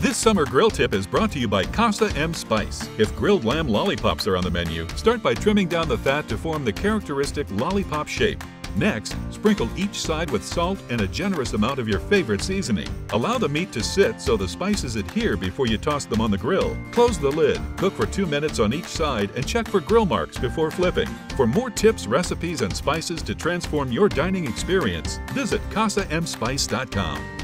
This summer grill tip is brought to you by Casa M Spice. If grilled lamb lollipops are on the menu, start by trimming down the fat to form the characteristic lollipop shape. Next, sprinkle each side with salt and a generous amount of your favorite seasoning. Allow the meat to sit so the spices adhere before you toss them on the grill. Close the lid, cook for two minutes on each side, and check for grill marks before flipping. For more tips, recipes, and spices to transform your dining experience, visit CasaMSpice.com.